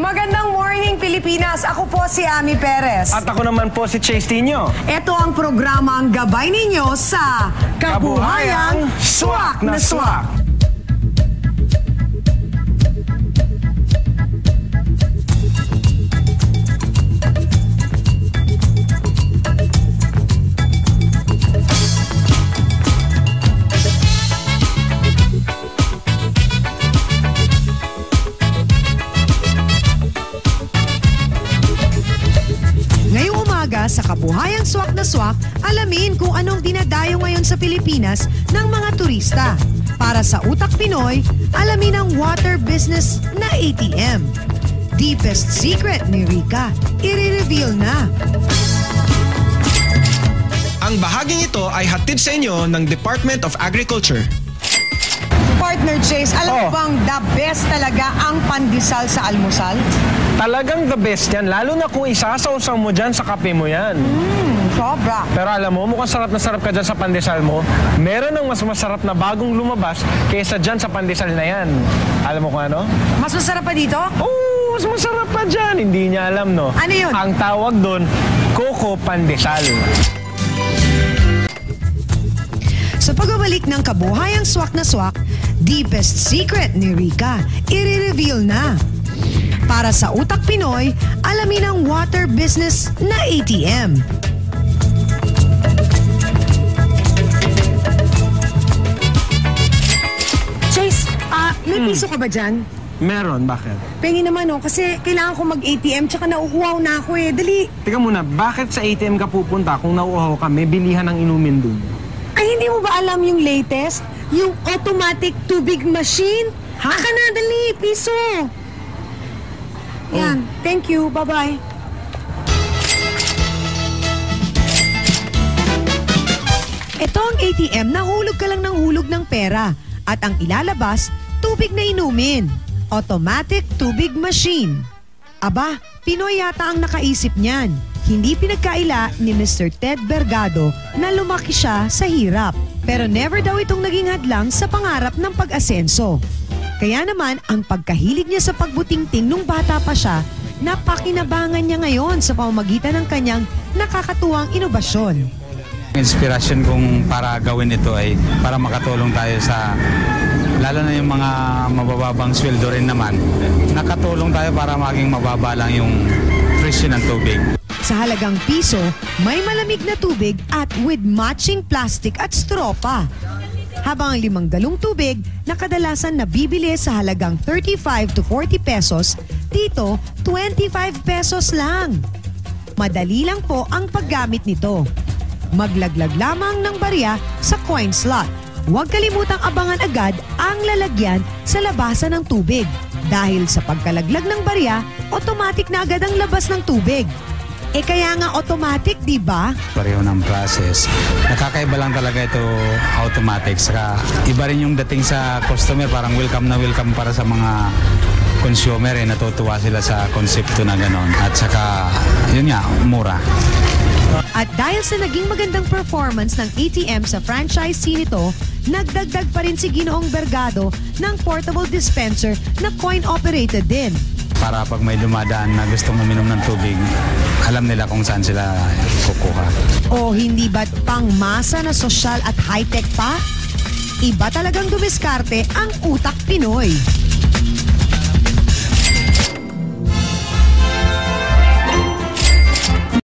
Magandang morning, Pilipinas. Ako po si Ami Perez. At ako naman po si Chase Tino. Ito ang programang gabay ninyo sa Kabuhayang Swak na Swak. Sa Kabuhayang Swak na Swak, alamin kung anong dinadayo ngayon sa Pilipinas ng mga turista. Para sa Utak Pinoy, alamin ang water business na ATM. Deepest secret ni Rika, i-reveal na. Ang bahaging ito ay hatid sa inyo ng Department of Agriculture. Partner Chase, alam mo Oh. bang the best talaga ang pandesal sa almusal? Talagang the best yan, lalo na kung isasawsaw mo dyan sa kape mo yan. Hmm, sobra. Pero alam mo, mukhang sarap na sarap ka dyan sa pandesal mo. Meron ng mas masarap na bagong lumabas kaysa dyan sa pandesal na yan. Alam mo kung ano? Mas masarap pa dito? Oo, mas masarap pa dyan. Hindi niya alam, no? Ano yun? Ang tawag doon, Coco Pandesal. Sa pagbabalik ng Kabuhayang Swak na Swak, deepest secret ni Rika, i-reveal na. Para sa Utak Pinoy, alamin ang water business na ATM. Chase, ah, may piso ka ba dyan? Meron, bakit? Pengi naman oh, kasi kailangan ko mag-ATM tsaka nauuhaw na ako eh. Dali. Teka muna, bakit sa ATM ka pupunta kung nauuhaw ka, may bilihan ng inumin doon? Ay, hindi mo ba alam yung latest? Yung automatic tubig machine? Ha? Aka na, dali, piso. Yan, thank you, bye-bye. Ito ang ATM na hulog ka lang ng hulog ng pera at ang ilalabas, tubig na inumin. Automatic tubig machine. Aba, Pinoy yata ang nakaisip niyan. Hindi pinagkaila ni Mr. Ted Bergado na lumaki siya sa hirap. Pero never daw itong naging hadlang sa pangarap ng pag-asenso. Kaya naman, ang pagkahilig niya sa pagbutingting nung bata pa siya, napakinabangan niya ngayon sa pamamagitan ng kanyang nakakatuwang inobasyon. Inspirasyon kong para gawin ito ay para makatulong tayo sa lalo na yung mga mabababang sweldo rin naman. Nakatulong tayo para maging mababa lang yung presyo ng tubig. Sa halagang piso, may malamig na tubig at with matching plastic at straw pa. Habang ang limang galong tubig na kadalasan nabibili sa halagang 35 to 40 pesos, dito 25 pesos lang. Madali lang po ang paggamit nito. Maglaglag lamang ng barya sa coin slot. Huwag kalimutang abangan agad ang lalagyan sa labasan ng tubig. Dahil sa pagkalaglag ng barya, automatic na agad ang labas ng tubig. Eh kaya nga automatic, di ba? Pareho ng process. Nakakaiba lang talaga ito automatic. Saka iba rin yung dating sa customer. Parang welcome na welcome para sa mga consumer. Eh. Natutuwa sila sa konsepto na ganon. At saka, yun nga, mura. At dahil sa naging magandang performance ng ATM sa franchisee nito, nagdagdag pa rin si Ginoong Bergado ng portable dispenser na coin-operated din. Para pag may dumadaan na gustong uminom ng tubig, alam nila kung saan sila kukuha. O hindi ba't pang masa na sosyal at high-tech pa? Iba talagang dumiskarte ang utak Pinoy.